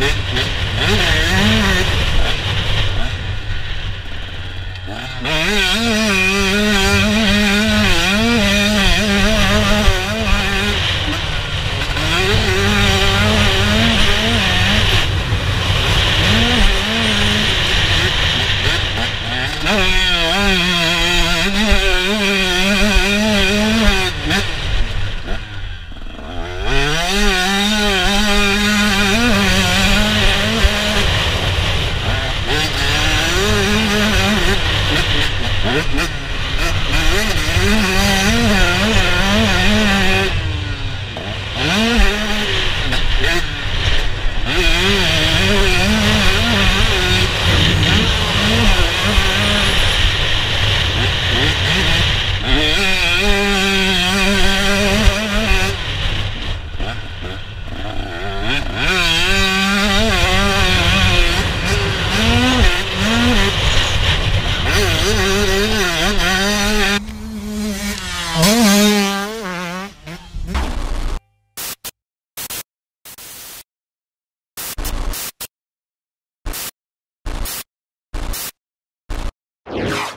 Mm-hmm. Yeah, yeah, yeah. Yeah.